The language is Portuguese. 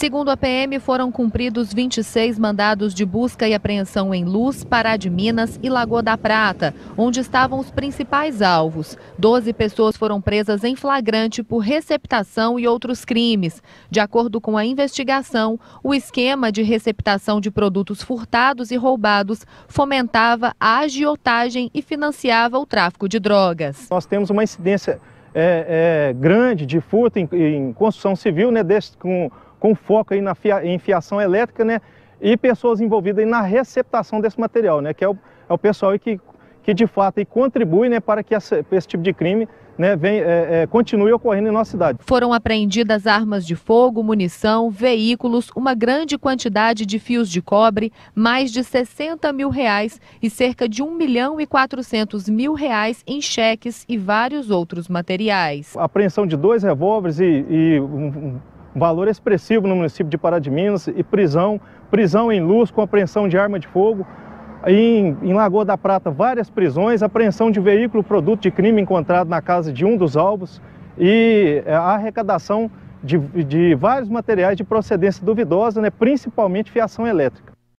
Segundo a PM, foram cumpridos 26 mandados de busca e apreensão em Luz, Pará de Minas e Lagoa da Prata, onde estavam os principais alvos. Doze pessoas foram presas em flagrante por receptação e outros crimes. De acordo com a investigação, o esquema de receptação de produtos furtados e roubados fomentava a agiotagem e financiava o tráfico de drogas. Nós temos uma incidência é, é, grande de furto em, em construção civil, né, desse, com com foco aí na fia, em fiação elétrica, né? E pessoas envolvidas na receptação desse material, né? Que é o, é o pessoal que, que de fato aí, contribui né, para que essa, esse tipo de crime né, vem, é, é, continue ocorrendo em nossa cidade. Foram apreendidas armas de fogo, munição, veículos, uma grande quantidade de fios de cobre, mais de 60 mil reais e cerca de 1 milhão e 400 mil reais em cheques e vários outros materiais. A apreensão de dois revólveres e, e um, um valor expressivo no município de Pará de Minas e prisão, prisão em luz com apreensão de arma de fogo. Em, em Lagoa da Prata, várias prisões, apreensão de veículo produto de crime encontrado na casa de um dos alvos e é, a arrecadação de, de vários materiais de procedência duvidosa, né, principalmente fiação elétrica.